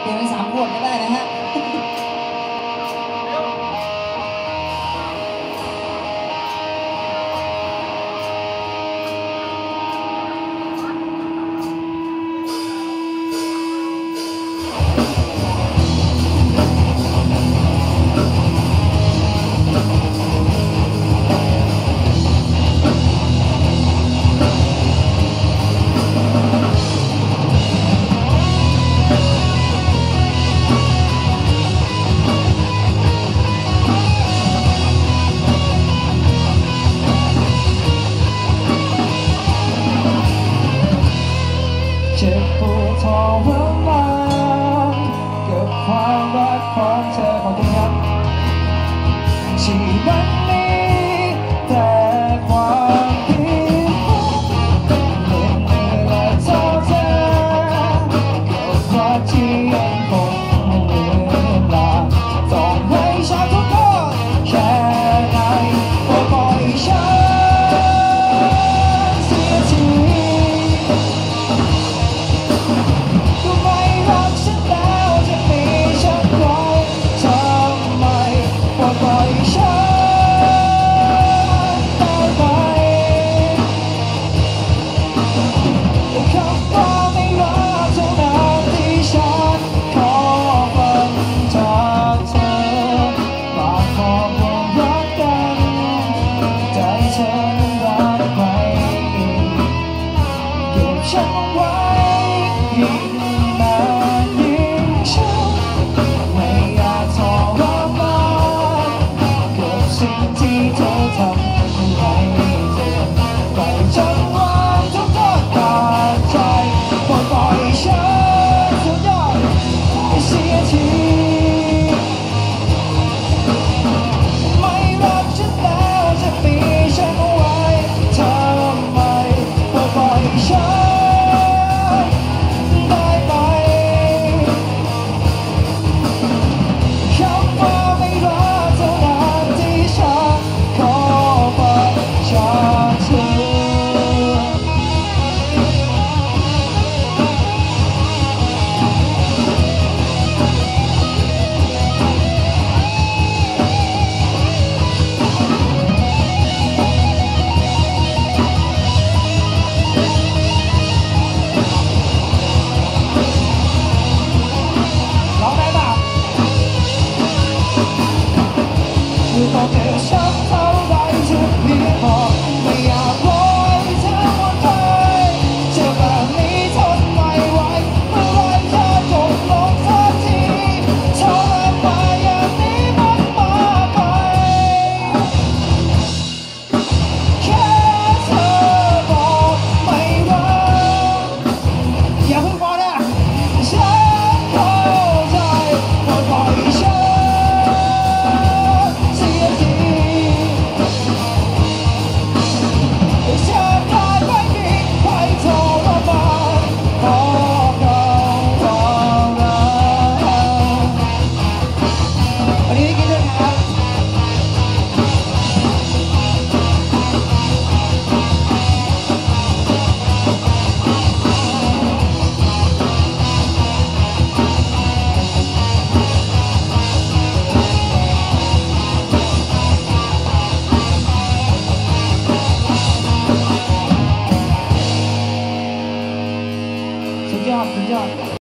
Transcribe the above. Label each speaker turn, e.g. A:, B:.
A: เปลี่ยนเป็นสามขวดก็ได้นะฮะ
B: พื่อทอมือนมาเก็บความรักของเธอมาตรงนั้นชีวิต ใจทำให้คนใ Shut up. 먼저